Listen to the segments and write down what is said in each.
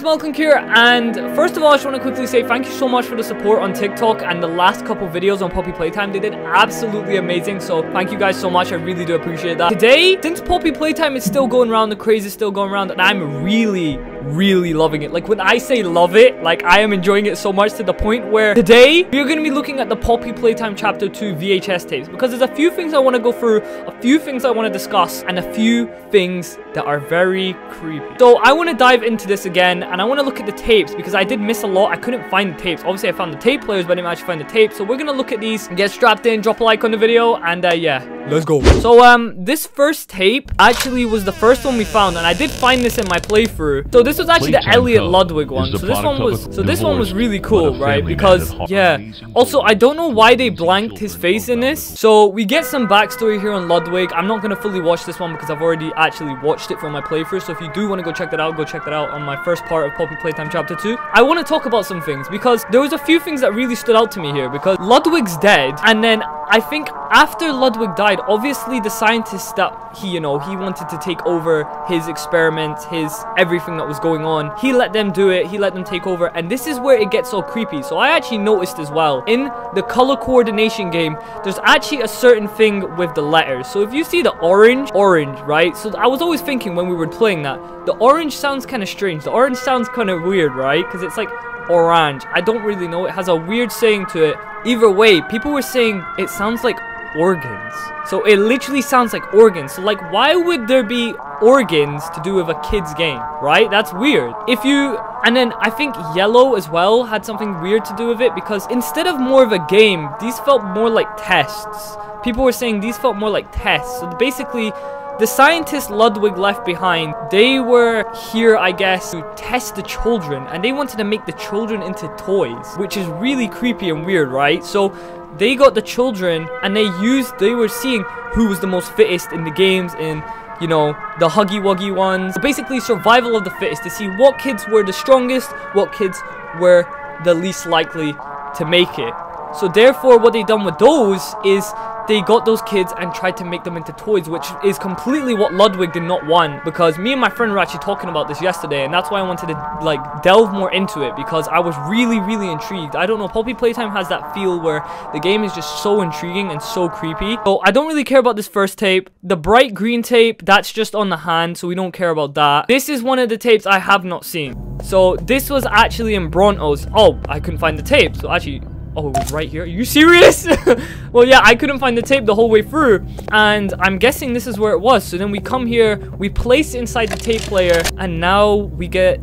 guys, Malikong here, and first of all, I just want to quickly say thank you so much for the support on TikTok and the last couple videos on Poppy Playtime. They did absolutely amazing, so thank you guys so much. I really do appreciate that. Today, since Poppy Playtime is still going around, the craze is still going around, and I'm really, really loving it. Like, when I say love it, like, I am enjoying it so much to the point where today, we're going to be looking at the Poppy Playtime Chapter 2 VHS tapes, because there's a few things I want to go through, a few things I want to discuss, and a few things that are very creepy. So, I want to dive into this again, and I want to look at the tapes, because I did miss a lot. I couldn't find the tapes. Obviously, I found the tape players, but I didn't actually find the tapes. So, we're going to look at these, get strapped in, drop a like on the video, and uh, yeah, let's go. So, um, this first tape actually was the first one we found, and I did find this in my playthrough. So, this was actually the Elliot Code Ludwig one. So, this one was, so this one was really cool, right? Because, yeah. Also, I don't know why they blanked his face in this. So, we get some backstory here on Ludwig. I'm not going to fully watch this one because I've already actually watched it from my playthrough. So, if you do want to go check that out, go check that out on my first part of Poppy Playtime Chapter 2. I want to talk about some things because there was a few things that really stood out to me here because Ludwig's dead and then I think after Ludwig died, obviously the scientists that he, you know, he wanted to take over his experiments, his everything that was going on, he let them do it, he let them take over, and this is where it gets so creepy. So I actually noticed as well, in the color coordination game, there's actually a certain thing with the letters. So if you see the orange, orange, right? So I was always thinking when we were playing that, the orange sounds kind of strange. The orange sounds kind of weird, right? Because it's like orange. I don't really know. It has a weird saying to it. Either way, people were saying it sounds like organs. So it literally sounds like organs. So like why would there be organs to do with a kid's game, right? That's weird. If you and then I think yellow as well had something weird to do with it because instead of more of a game, these felt more like tests. People were saying these felt more like tests. So basically the scientists Ludwig left behind, they were here, I guess, to test the children, and they wanted to make the children into toys, which is really creepy and weird, right? So they got the children, and they used, they were seeing who was the most fittest in the games, in you know, the huggy wuggy ones. Basically, survival of the fittest to see what kids were the strongest, what kids were the least likely to make it. So therefore, what they done with those is they got those kids and tried to make them into toys, which is completely what Ludwig did not want. Because me and my friend were actually talking about this yesterday, and that's why I wanted to like delve more into it because I was really, really intrigued. I don't know, Poppy Playtime has that feel where the game is just so intriguing and so creepy. So I don't really care about this first tape. The bright green tape, that's just on the hand, so we don't care about that. This is one of the tapes I have not seen. So this was actually in Brontos. Oh, I couldn't find the tape. So actually, Oh, it was right here. Are you serious? well, yeah, I couldn't find the tape the whole way through. And I'm guessing this is where it was. So then we come here, we place inside the tape player, and now we get...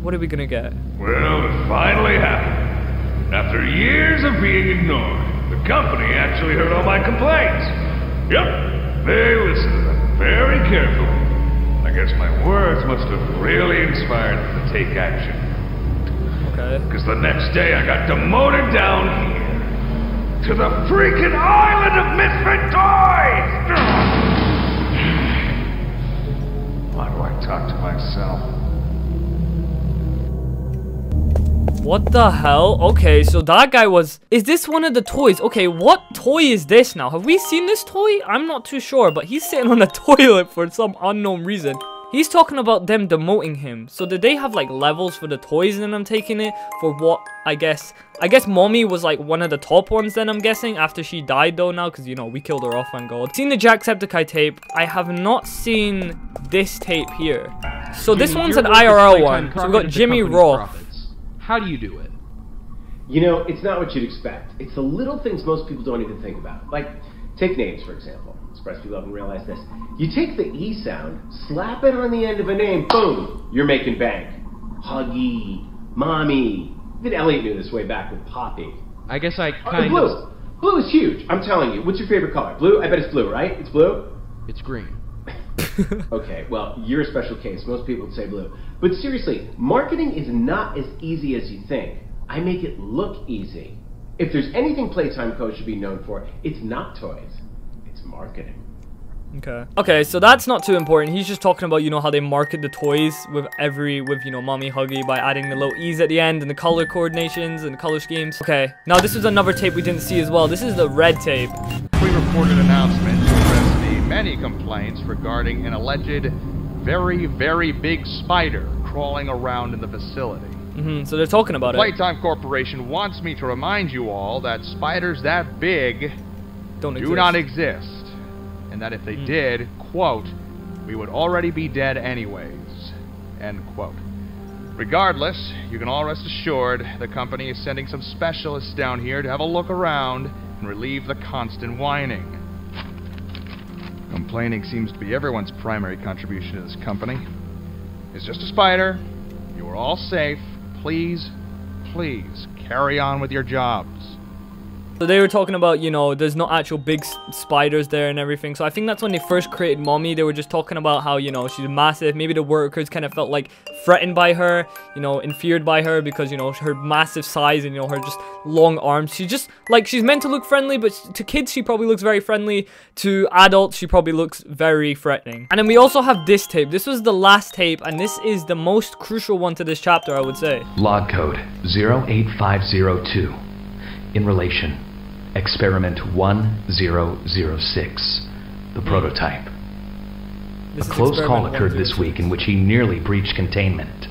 What are we gonna get? Well, it finally happened. After years of being ignored, the company actually heard all my complaints. Yep, they listened to them very carefully. I guess my words must have really inspired them to take action. Okay. Because the next day I got demoted down here to the freaking island of misfit toys! Why do I talk to myself? What the hell? Okay, so that guy was... Is this one of the toys? Okay, what toy is this now? Have we seen this toy? I'm not too sure, but he's sitting on a toilet for some unknown reason. He's talking about them demoting him. So did they have like levels for the toys and then I'm taking it for what I guess I guess mommy was like one of the top ones then I'm guessing after she died though now because you know we killed her off thank god. Seen the Jacksepticeye tape. I have not seen this tape here. So this one's an IRL one. So we got Jimmy company's Roth. profits. How do you do it? You know, it's not what you'd expect. It's the little things most people don't even think about. Like, take names, for example. Express people haven't realized this. You take the E sound, slap it on the end of a name, boom, you're making bank. Huggy, mommy. Even Elliot knew this way back with Poppy. I guess I Oh, kind blue. of. Blue is huge. I'm telling you. What's your favorite color? Blue? I bet it's blue, right? It's blue? It's green. Okay, well, you're a special case. Most people would say blue. But seriously, marketing is not as easy as you think. I make it look easy. If there's anything Playtime Co. should be known for, it's not toys, it's marketing. Okay. Okay, so that's not too important. He's just talking about, you know, how they market the toys with every, with, you know, Mommy Huggy by adding the little E's at the end and the color coordinations and the color schemes. Okay, now this was another tape we didn't see as well. This is the red tape. pre-recorded announcement to address the many complaints regarding an alleged very, very big spider crawling around in the facility. Mm -hmm, So they're talking about it. Playtime Corporation wants me to remind you all that spiders that big Don't do exist. not exist, and that if they Mm. did, quote, we would already be dead anyways, end quote. Regardless, you can all rest assured the company is sending some specialists down here to have a look around and relieve the constant whining. Complaining seems to be everyone's primary contribution to this company. It's just a spider. You are all safe. Please, please carry on with your jobs. So they were talking about, you know, there's not actual big spiders there and everything. So I think that's when they first created Mommy. They were just talking about how, you know, she's massive. Maybe the workers kind of felt like threatened by her, you know, and feared by her because, you know, her massive size and, you know, her just long arms. She just, like, she's meant to look friendly, but to kids, she probably looks very friendly. To adults, she probably looks very threatening. And then we also have this tape. This was the last tape, and this is the most crucial one to this chapter, I would say. Log code 08502. In relation, experiment 1006. The prototype. This A close call occurred this week in which he nearly breached containment.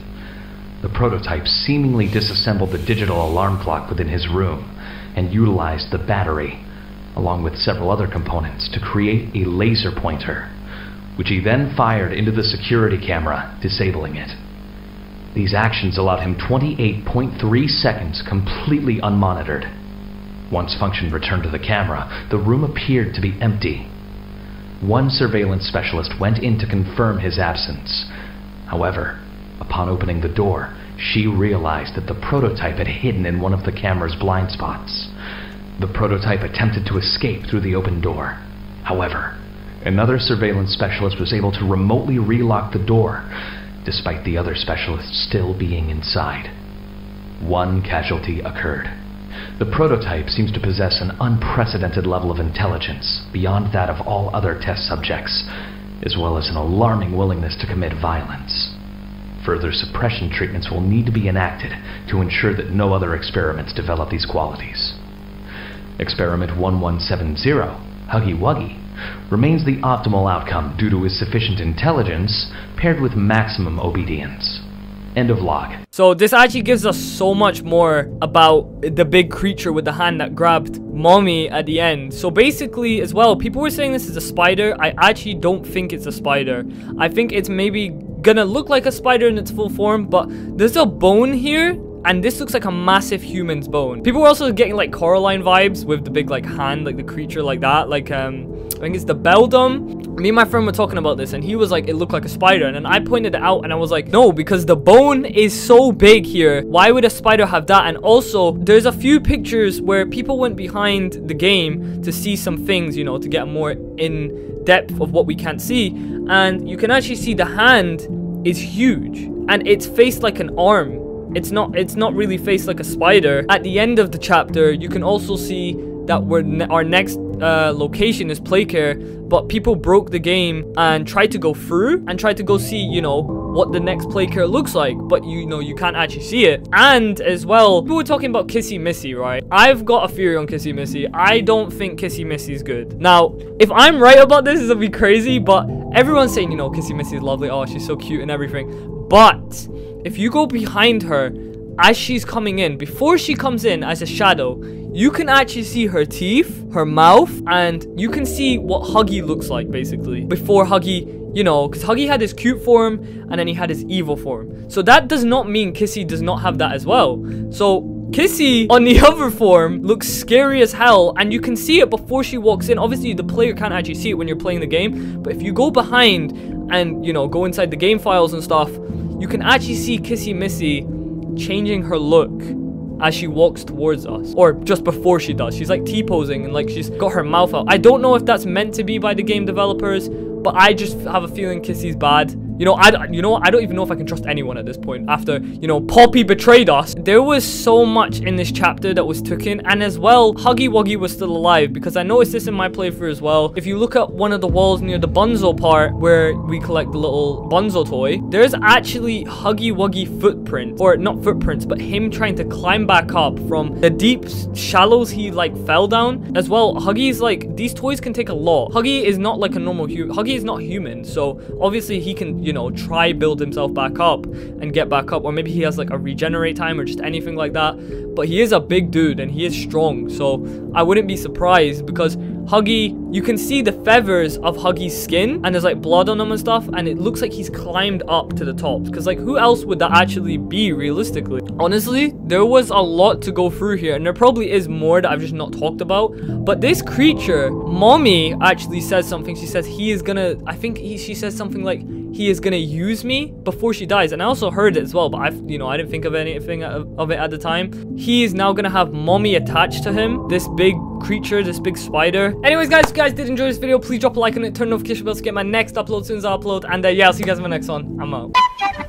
The prototype seemingly disassembled the digital alarm clock within his room and utilized the battery, along with several other components, to create a laser pointer, which he then fired into the security camera, disabling it. These actions allowed him 28.3 seconds completely unmonitored. Once function returned to the camera, the room appeared to be empty. One surveillance specialist went in to confirm his absence. However, upon opening the door, she realized that the prototype had hidden in one of the camera's blind spots. The prototype attempted to escape through the open door. However, another surveillance specialist was able to remotely relock the door, despite the other specialists still being inside. One casualty occurred. The prototype seems to possess an unprecedented level of intelligence beyond that of all other test subjects, as well as an alarming willingness to commit violence. Further suppression treatments will need to be enacted to ensure that no other experiments develop these qualities. Experiment 1170, Huggy Wuggy, remains the optimal outcome due to his sufficient intelligence paired with maximum obedience. End of log. So this actually gives us so much more about the big creature with the hand that grabbed mommy at the end. So basically as well, people were saying this is a spider. I actually don't think it's a spider. I think it's maybe gonna look like a spider in its full form, but there's a bone here and this looks like a massive human's bone. People were also getting like Coraline vibes with the big like hand, like the creature like that. Like um, I think it's the Beldam. Me and my friend were talking about this and he was like, it looked like a spider. And then I pointed it out and I was like, no, because the bone is so big here. Why would a spider have that? And also, there's a few pictures where people went behind the game to see some things, you know, to get more in depth of what we can't see. And you can actually see the hand is huge and it's faced like an arm it's not it's not really faced like a spider. At the end of the chapter you can also see that we're ne our next uh, location is playcare but people broke the game and tried to go through and tried to go see you know what the next playcare looks like but you know you can't actually see it. And as well we were talking about kissy missy right? I've got a theory on kissy missy. I don't think kissy missy's good. Now if i'm right about this it'll be crazy but everyone's saying you know kissy missy is lovely. Oh she's so cute and everything. But if you go behind her as she's coming in, before she comes in as a shadow, you can actually see her teeth, her mouth, and you can see what Huggy looks like basically. Before Huggy, you know, because Huggy had his cute form and then he had his evil form. So that does not mean Kissy does not have that as well. So Kissy on the other form looks scary as hell and you can see it before she walks in. Obviously the player can't actually see it when you're playing the game, but if you go behind and you know go inside the game files and stuff, you can actually see Kissy Missy changing her look as she walks towards us or just before she does. She's like t-posing and like she's got her mouth out. I don't know if that's meant to be by the game developers but i just have a feeling kissy's bad you know i you know i don't even know if i can trust anyone at this point after you know poppy betrayed us. There was so much in this chapter that was taken and as well huggy wuggy was still alive because i noticed this in my playthrough as well. If you look at one of the walls near the bunzo part where we collect the little bunzo toy there's actually huggy wuggy footprint or not footprints but him trying to climb back up from the deep shallows he like fell down. As well huggy's like these toys can take a lot. Huggy is not like a normal human huggy is not human so obviously he can you know, try build himself back up and get back up. Or maybe he has like a regenerate time or just anything like that. But he is a big dude and he is strong. So I wouldn't be surprised because Huggy, you can see the feathers of Huggy's skin and there's like blood on them and stuff and it looks like he's climbed up to the top because like who else would that actually be realistically? Honestly, there was a lot to go through here and there probably is more that I've just not talked about but this creature, Mommy actually says something. She says he is gonna, I think he, she says something like he is gonna use me before she dies and I also heard it as well but I, you know, I didn't think of anything of it at the time. He is now gonna have Mommy attached to him, this big creature, this big spider. Anyways, guys, if you guys did enjoy this video, please drop a like on it, turn notification bells to get my next upload as soon as I upload. And uh, yeah, I'll see you guys in my next one. I'm out.